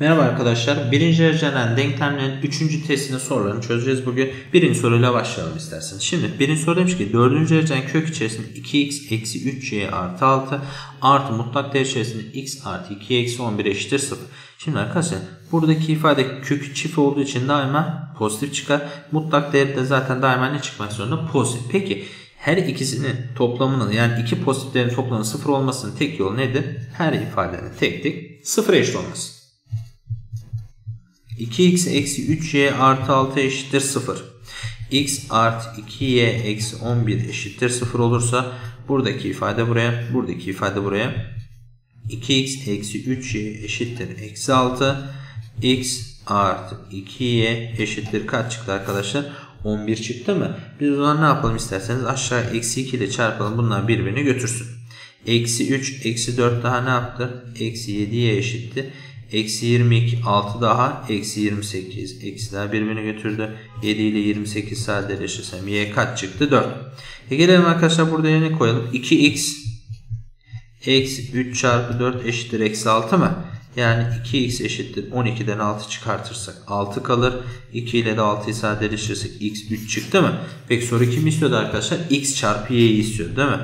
Merhaba arkadaşlar. Birinci dereceden denklemlerin üçüncü testinin sorularını çözeceğiz bugün. Birinci soruyla başlayalım isterseniz. Şimdi birinci soru demiş ki dördüncü dereceden kök içerisinde 2x eksi 3y artı 6 artı mutlak değer içerisinde x artı 2 eksi 11 eşittir 0. Şimdi arkadaşlar buradaki ifade kök çift olduğu için daima pozitif çıkar. Mutlak değer de zaten daima ne çıkmak zorunda? Pozitif. Peki her ikisinin toplamının yani iki pozitiflerin toplamının sıfır olmasının tek yolu nedir? Her ifadenin tek tek sıfır eşit olması. 2x eksi 3y artı 6 eşittir 0. x artı 2y eksi 11 eşittir 0 olursa buradaki ifade buraya, buradaki ifade buraya. 2x eksi 3y eşittir eksi 6. x artı 2y eşittir kaç çıktı arkadaşlar? 11 çıktı mı? Biz o zaman ne yapalım isterseniz aşağı eksi 2 ile çarpalım bunlar birbirini götürsün. Eksi 3 eksi 4 daha ne yaptı? Eksi 7'ye eşitti. Eksi 22 6 daha eksi 28 eksiler birbirini götürdü. 7 ile 28 sadeleşirsem y kaç çıktı? 4. E gelelim arkadaşlar burada yerine koyalım. 2x eksi 3 çarpı 4 eşittir eksi 6 mı? Yani 2x eşittir 12'den 6 çıkartırsak 6 kalır. 2 ile de 6'yı sadeleştirirsek x 3 çıktı mı? Peki soru kim istiyordu arkadaşlar? x çarpı y'yi istiyor değil mi?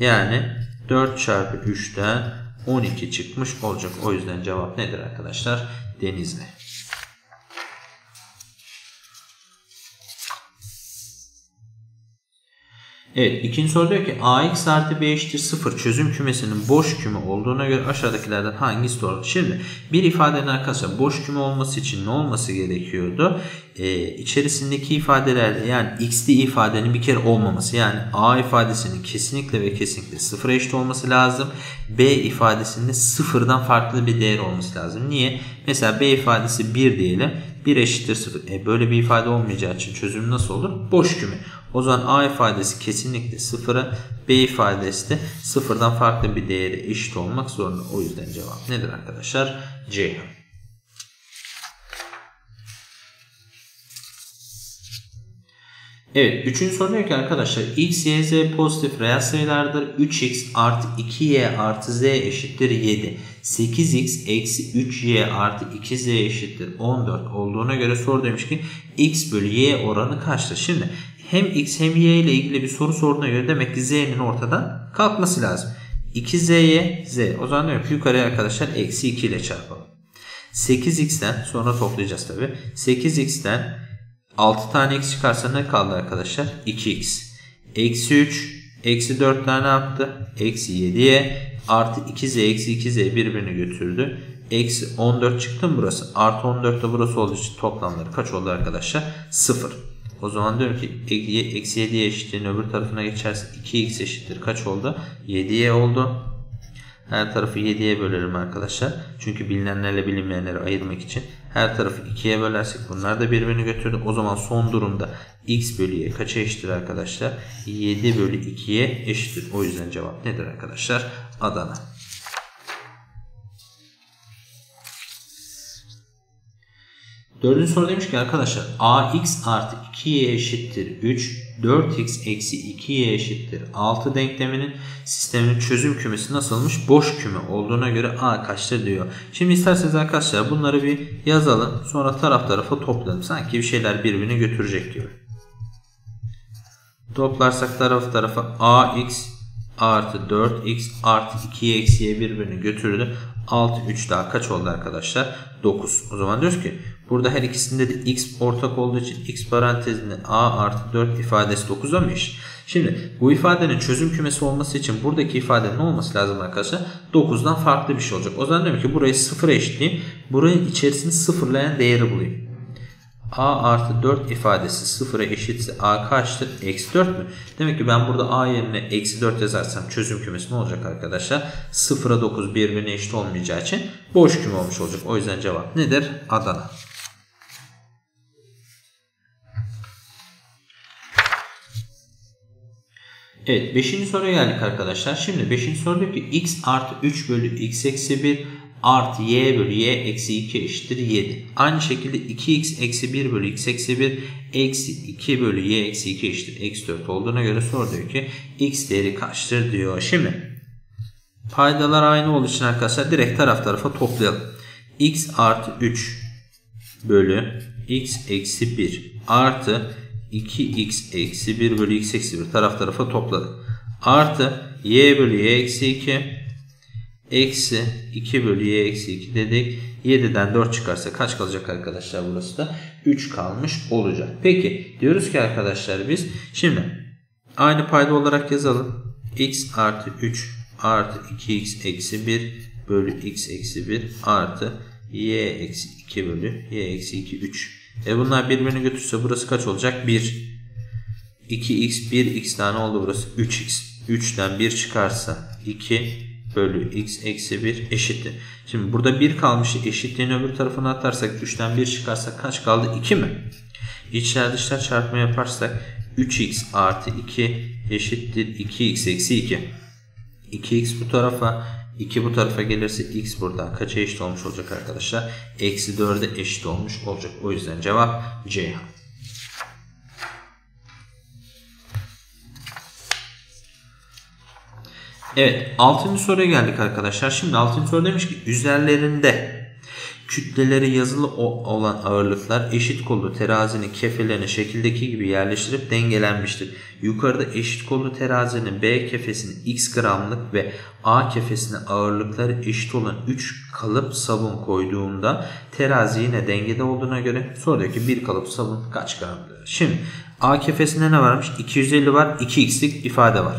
Yani 4 çarpı 3'ten 12 çıkmış olacak. O yüzden cevap nedir arkadaşlar? Denizli. Evet ikinci soru diyor ki ax artı b eşittir 0 çözüm kümesinin boş küme olduğuna göre aşağıdakilerden hangisi doğru? Şimdi bir ifadenin arkadaşlar boş küme olması için ne olması gerekiyordu? Ee, içerisindeki ifadelerde yani x'li ifadenin bir kere olmaması yani a ifadesinin kesinlikle ve kesinlikle 0 eşit olması lazım. b ifadesinin sıfırdan farklı bir değer olması lazım. Niye? Mesela b ifadesi 1 diyelim. 1 eşittir 0. E böyle bir ifade olmayacağı için çözüm nasıl olur? Boş küme. O zaman A ifadesi kesinlikle sıfıra, B ifadesi de sıfırdan farklı bir değeri eşit olmak zorunda. O yüzden cevap nedir arkadaşlar? C. Evet, üçüncü soru diyor ki arkadaşlar x, y, z pozitif reel sayılardır. 3x artı 2y artı z eşittir 7. 8x eksi 3y artı 2z eşittir 14 olduğuna göre soru demiş ki x bölü y oranı kaçtır? Şimdi hem x hem y ile ilgili bir soru sorduğuna göre demek ki z'nin ortadan kalkması lazım. 2z'ye z. O zaman diyorum ki yukarıya arkadaşlar eksi 2 ile çarpalım. 8x'ten sonra toplayacağız tabi. 8x'ten 6 tane x çıkarsa ne kaldı arkadaşlar? 2x. Eksi 3. Eksi 4 tane yaptı? Eksi 7'ye artı 2z eksi 2z birbirini götürdü. Eksi 14 çıktı mı burası? Artı 14 de burası olduğu için toplamları kaç oldu arkadaşlar? 0. O zaman diyorum ki eksi 7'ye eşitliğin öbür tarafına geçerse 2x eşittir kaç oldu? 7y oldu. Her tarafı 7'ye bölerim arkadaşlar. Çünkü bilinenlerle bilinmeyenleri ayırmak için. Her tarafı 2'ye bölersek bunlar da birbirini götürdü. O zaman son durumda x bölü y kaça eşittir arkadaşlar? 7 bölü 2'ye eşittir. O yüzden cevap nedir arkadaşlar? Adana. Dördüncü soru demiş ki arkadaşlar ax artı 2y eşittir 3, 4x eksi 2y eşittir 6 denkleminin sistemin çözüm kümesi nasılmış? Boş küme olduğuna göre a kaçtır diyor. Şimdi isterseniz arkadaşlar bunları bir yazalım sonra taraf tarafa toplayalım. Sanki bir şeyler birbirini götürecek diyor. Toplarsak taraf tarafa ax artı 4x artı 2y eksiye birbirini götürdü. 6 3 daha kaç oldu arkadaşlar? 9. O zaman diyoruz ki burada her ikisinde de x ortak olduğu için x parantezinde a artı 4 ifadesi 9'a mı eşit? Şimdi bu ifadenin çözüm kümesi olması için buradaki ifadenin olması lazım arkadaşlar? 9'dan farklı bir şey olacak. O zaman diyorum ki burayı 0'a eşitleyeyim. Burayı içerisini sıfırlayan değeri bulayım a artı 4 ifadesi sıfıra eşitse a kaçtır? Eksi 4 mü? Demek ki ben burada a yerine eksi 4 yazarsam çözüm kümesi ne olacak arkadaşlar? Sıfıra 9 birbirine eşit olmayacağı için boş küme olmuş olacak. O yüzden cevap nedir? Adana. Evet 5. soruya geldik arkadaşlar. Şimdi 5. soru diyor ki x artı 3 bölü x eksi 1 artı y bölü y eksi 2 eşittir 7. Aynı şekilde 2x eksi 1 bölü x eksi 1 eksi 2 bölü y eksi 2 eşittir eksi 4 olduğuna göre soru diyor ki x değeri kaçtır diyor. Şimdi paydalar aynı olduğu için arkadaşlar direkt taraf tarafa toplayalım. x artı 3 bölü x eksi 1 artı 2x eksi 1 bölü x eksi 1 taraf tarafa topladık. Artı y bölü y eksi 2 eksi 2 bölü y eksi 2 dedik. 7'den 4 çıkarsa kaç kalacak arkadaşlar burası da? 3 kalmış olacak. Peki diyoruz ki arkadaşlar biz şimdi aynı payda olarak yazalım. x artı 3 artı 2x eksi 1 bölü x eksi 1 artı y eksi 2 bölü y eksi 2 3. E bunlar birbirini götürse burası kaç olacak? 1. 2x 1x tane oldu burası 3x. 3'ten 1 çıkarsa 2 bölü x eksi 1 eşittir. Şimdi burada 1 kalmış eşitliğin öbür tarafına atarsak 3'ten 1 çıkarsa kaç kaldı? 2 mi? İçler dışlar çarpma yaparsak 3x artı 2 eşittir 2x eksi 2. 2x bu tarafa 2 bu tarafa gelirse x buradan kaça eşit olmuş olacak arkadaşlar? Eksi 4'e eşit olmuş olacak. O yüzden cevap C. Evet 6. soruya geldik arkadaşlar. Şimdi 6. soru demiş ki üzerlerinde kütleleri yazılı olan ağırlıklar eşit kollu terazinin kefelerini şekildeki gibi yerleştirip dengelenmiştir. Yukarıda eşit kollu terazinin B kefesine x gramlık ve A kefesine ağırlıkları eşit olan 3 kalıp sabun koyduğunda terazi yine dengede olduğuna göre sorudaki bir kalıp sabun kaç gramdır? Şimdi A kefesinde ne varmış? 250 var 2x'lik ifade var.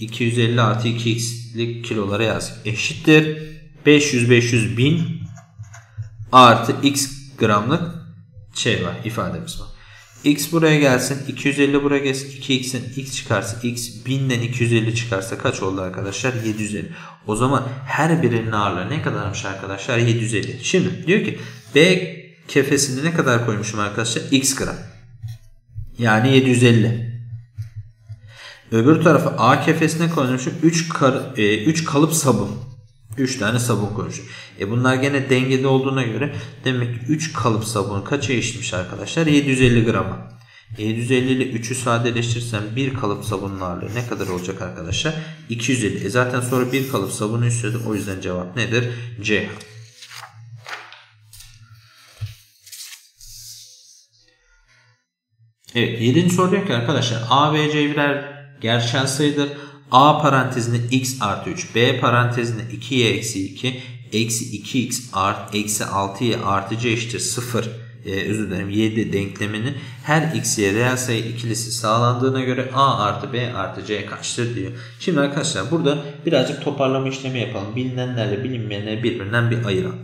250 artı 2x'lik kilolara yaz. Eşittir. 500 500 bin artı x gramlık şey var ifademiz var. x buraya gelsin 250 buraya gelsin 2x'in x çıkarsa x 1000'den 250 çıkarsa kaç oldu arkadaşlar 750. O zaman her birinin ağırlığı ne kadarmış arkadaşlar 750. Şimdi diyor ki B kefesini ne kadar koymuşum arkadaşlar x gram. Yani 750. Öbür tarafa A kefesine koymuşum 3, kar, e, 3 kalıp sabun. 3 tane sabun koymuşum. E bunlar gene dengede olduğuna göre demek ki 3 kalıp sabun kaça eşitmiş arkadaşlar? 750 grama. 750 ile 3'ü sadeleştirirsem 1 kalıp sabunun ağırlığı ne kadar olacak arkadaşlar? 250. E zaten sonra 1 kalıp sabunu istedi. O yüzden cevap nedir? C. Evet 7. soru diyor ki arkadaşlar A ve C birer gerçel sayıdır. A parantezinde x artı 3, B parantezinde 2y eksi 2, eksi 2x art, eksi 6y artı c eşittir 0 e, özür dilerim 7 denkleminin her x'ye reel sayı ikilisi sağlandığına göre a artı b artı c kaçtır diyor. Şimdi arkadaşlar burada birazcık toparlama işlemi yapalım. Bilinenlerle bilinmeyenleri birbirinden bir ayıralım.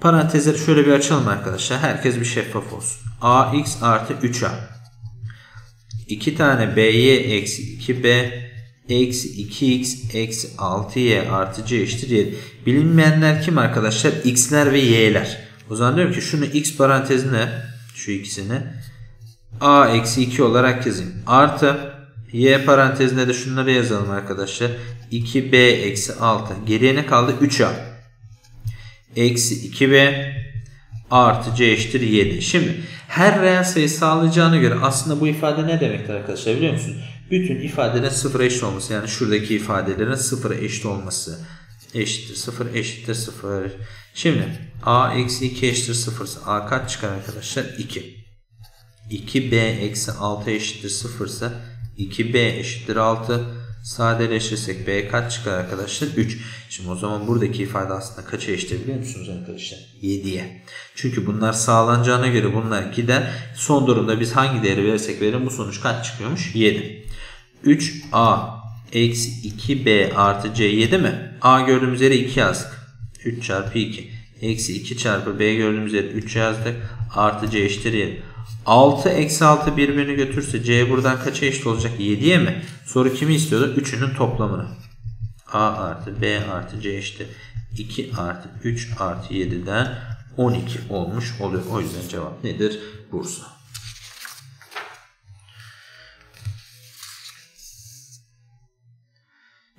Parantezleri şöyle bir açalım arkadaşlar. Herkes bir şeffaf olsun. ax artı 3a. 2 tane by eksi 2b eksi 2x eksi 6y artı c eşittir 7. Bilinmeyenler kim arkadaşlar? x'ler ve y'ler. O zaman diyorum ki şunu x parantezine şu ikisini a eksi 2 olarak yazayım. Artı y parantezine de şunları yazalım arkadaşlar. 2b eksi 6. Geriye ne kaldı? 3a. Eksi 2b artı c eşittir 7. Şimdi her reel sayı sağlayacağına göre aslında bu ifade ne demektir arkadaşlar biliyor musunuz? Bütün ifadelerin sıfıra eşit olması yani şuradaki ifadelerin sıfıra eşit olması eşittir sıfır eşittir sıfır. Şimdi a eksi 2 eşittir sıfırsa a kaç çıkar arkadaşlar? 2. 2b eksi 6 eşittir sıfırsa 2b eşittir 6. Sadeleşirsek b kaç çıkar arkadaşlar? 3. Şimdi o zaman buradaki ifade aslında kaça eşit biliyor musunuz arkadaşlar? 7'ye. Çünkü bunlar sağlanacağına göre bunlar gider. Son durumda biz hangi değeri verirsek verelim bu sonuç kaç çıkıyormuş? 7. 3a eksi 2b artı c 7 mi? a gördüğümüz yere 2 yazdık. 3 çarpı 2. Eksi 2 çarpı b gördüğümüz yere 3 yazdık. Artı c eşittir 7. 6 eksi 6 birbirini götürse c buradan kaça eşit olacak? 7'ye mi? Soru kimi istiyordu? 3'ünün toplamını. a artı b artı c eşittir. 2 artı 3 artı 7'den 12 olmuş oluyor. O yüzden cevap nedir? Bursa.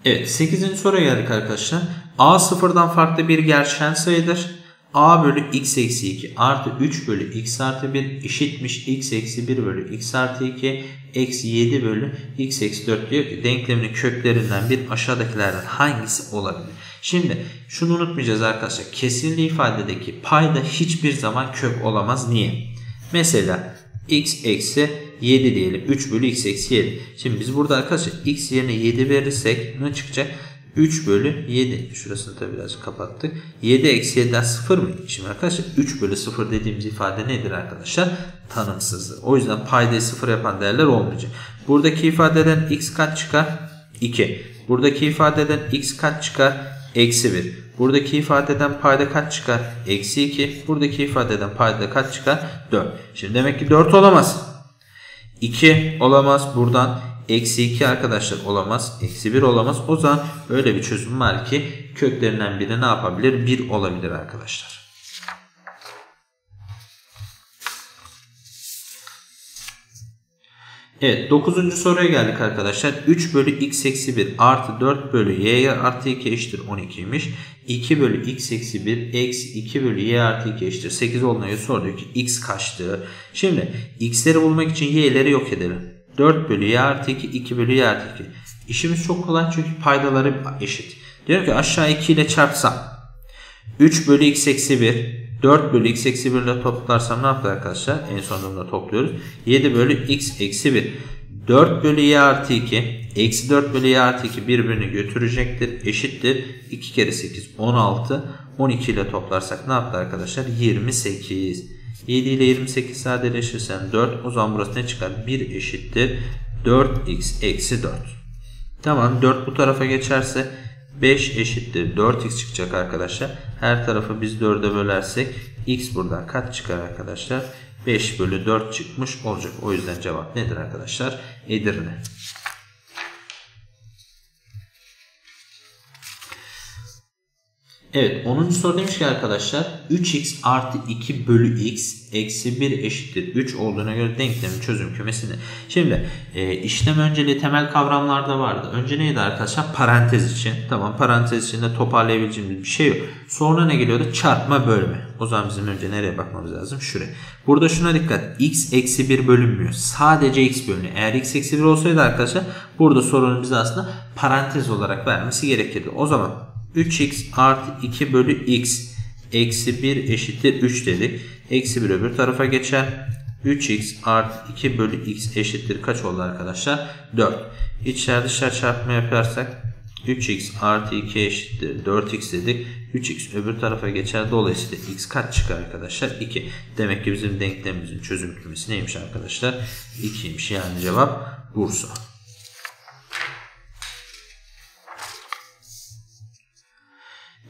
Evet 8. soruya geldik arkadaşlar. A sıfırdan farklı bir gerçel sayıdır. A bölü x eksi 2 artı 3 bölü x artı 1 eşitmiş x eksi 1 bölü x artı 2 eksi 7 bölü x eksi 4 diyor ki denkleminin köklerinden bir aşağıdakilerden hangisi olabilir? Şimdi şunu unutmayacağız arkadaşlar. Kesirli ifadedeki payda hiçbir zaman kök olamaz. Niye? Mesela x eksi 7 diyelim. 3 bölü x eksi 7. Şimdi biz burada arkadaşlar x yerine 7 verirsek ne çıkacak? 3 bölü 7. Şurasını da biraz kapattık. 7 eksi 7'den 0 mı? Şimdi arkadaşlar 3 bölü 0 dediğimiz ifade nedir arkadaşlar? Tanımsızdır. O yüzden paydayı 0 yapan değerler olmayacak. Buradaki ifadeden x kaç çıkar? 2. Buradaki ifadeden x kaç çıkar? Eksi 1. Buradaki ifadeden payda kaç çıkar? Eksi 2. Buradaki ifadeden payda kaç çıkar? 4. Şimdi demek ki 4 olamaz. 2 olamaz. Buradan Eksi 2 arkadaşlar olamaz. Eksi 1 olamaz. O zaman öyle bir çözüm var ki köklerinden biri ne yapabilir? 1 olabilir arkadaşlar. Evet 9. soruya geldik arkadaşlar. 3 bölü x eksi 1 artı 4 bölü y artı 2 eşittir 12'ymiş. 2 bölü x eksi 1 eksi 2 bölü y artı 2 eşittir 8 olduğuna göre soruyor ki x kaçtır? Şimdi x'leri bulmak için y'leri yok edelim. 4 bölü y artı 2, 2 bölü y artı 2. İşimiz çok kolay çünkü paydaları eşit. Diyor ki aşağı 2 ile çarpsam 3 bölü x eksi 1 4 bölü x eksi 1 ile toplarsam ne yaptı arkadaşlar? En son durumda topluyoruz. 7 bölü x eksi 1. 4 bölü y artı 2 eksi 4 bölü y artı 2 birbirini götürecektir. Eşittir. 2 kere 8 16. 12 ile toplarsak ne yaptı arkadaşlar? 28. 7 ile 28 sadeleşirsen 4. O zaman burası ne çıkar? 1 eşittir. 4x eksi 4. Tamam 4 bu tarafa geçerse 5 eşittir 4x çıkacak arkadaşlar. Her tarafı biz 4'e bölersek x buradan kaç çıkar arkadaşlar? 5 bölü 4 çıkmış olacak. O yüzden cevap nedir arkadaşlar? Edirne. Evet 10. soru demiş ki arkadaşlar 3x artı 2 bölü x eksi 1 eşittir 3 olduğuna göre denklemin çözüm kümesini. Şimdi e, işlem önceliği temel kavramlarda vardı. Önce neydi arkadaşlar? Parantez için. Tamam parantez içinde toparlayabileceğimiz bir şey yok. Sonra ne geliyordu? Çarpma bölme. O zaman bizim önce nereye bakmamız lazım? Şuraya. Burada şuna dikkat. x eksi 1 bölünmüyor. Sadece x bölünüyor. Eğer x eksi 1 olsaydı arkadaşlar burada sorunun bize aslında parantez olarak vermesi gerekirdi. O zaman 3x artı 2 bölü x eksi 1 eşittir 3 dedik. Eksi 1 öbür tarafa geçer. 3x artı 2 bölü x eşittir kaç oldu arkadaşlar? 4. İçler dışarı çarpma yaparsak 3x artı 2 eşittir 4x dedik. 3x öbür tarafa geçer. Dolayısıyla x kaç çıkar arkadaşlar? 2. Demek ki bizim denklemimizin çözüm kümesi neymiş arkadaşlar? 2'ymiş. Yani cevap Bursa.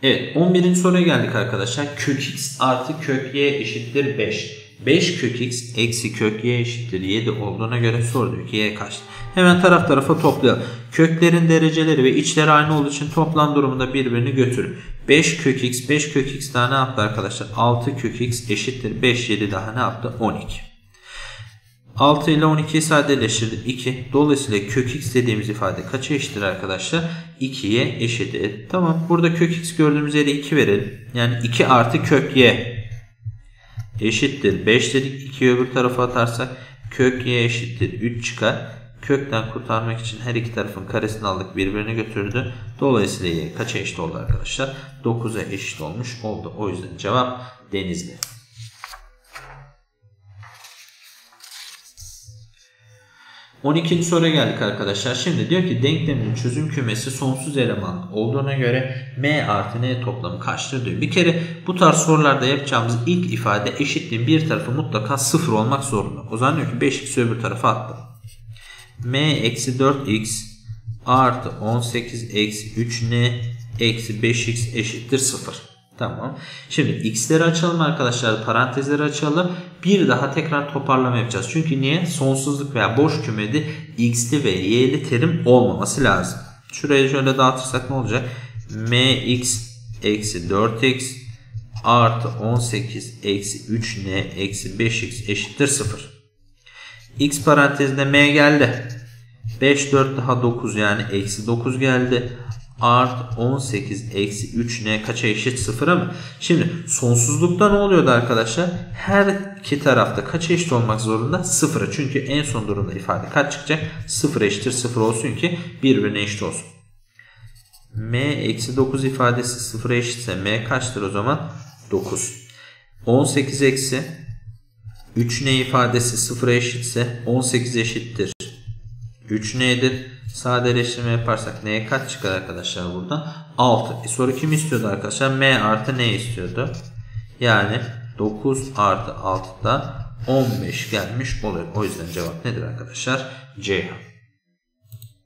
Evet 11. soruya geldik arkadaşlar. Kök x artı kök y eşittir 5. 5 kök x eksi kök y eşittir 7 olduğuna göre soru diyor ki y kaç? Hemen taraf tarafa toplayalım. Köklerin dereceleri ve içleri aynı olduğu için toplam durumunda birbirini götürür. 5 kök x 5 kök x daha ne yaptı arkadaşlar? 6 kök x eşittir 5 7 daha ne yaptı? 12. 6 ile 12'yi sadeleştirdik 2. Dolayısıyla kök x dediğimiz ifade kaça eşittir arkadaşlar? 2'ye eşittir. Tamam burada kök x gördüğümüz yere 2 verelim. Yani 2 artı kök y eşittir. 5 dedik 2'yi öbür tarafa atarsak kök y eşittir 3 çıkar. Kökten kurtarmak için her iki tarafın karesini aldık birbirini götürdü. Dolayısıyla y kaça eşit oldu arkadaşlar? 9'a eşit olmuş oldu. O yüzden cevap denizli. 12. soruya geldik arkadaşlar. Şimdi diyor ki denklemin çözüm kümesi sonsuz eleman olduğuna göre m artı n toplamı kaçtır diyor. Bir kere bu tarz sorularda yapacağımız ilk ifade eşitliğin bir tarafı mutlaka sıfır olmak zorunda. O zaman diyor ki 5x öbür tarafa attım. m eksi 4x artı 18 eksi 3n eksi 5x eşittir 0. Tamam. Şimdi x'leri açalım arkadaşlar. Parantezleri açalım. Bir daha tekrar toparlama yapacağız. Çünkü niye? Sonsuzluk veya boş kümede x'li ve y'li terim olmaması lazım. Şurayı şöyle dağıtırsak ne olacak? mx eksi 4x artı 18 eksi 3n eksi 5x eşittir 0. x parantezinde m geldi. 5 4 daha 9 yani eksi 9 geldi art 18 eksi 3 ne kaça eşit 0'a mı? Şimdi sonsuzlukta ne oluyordu arkadaşlar? Her iki tarafta kaça eşit olmak zorunda? 0'a. Çünkü en son durumda ifade kaç çıkacak? 0 eşittir 0 olsun ki birbirine eşit olsun. m eksi 9 ifadesi 0'a eşitse m kaçtır o zaman? 9. 18 eksi 3 n ifadesi 0'a eşitse 18 eşittir. 3 n'dir. Sadeleştirme yaparsak n'ye kaç çıkar arkadaşlar burada? 6. E soru kim istiyordu arkadaşlar? m artı n istiyordu. Yani 9 artı 6 da 15 gelmiş oluyor. O yüzden cevap nedir arkadaşlar? Ceyhan.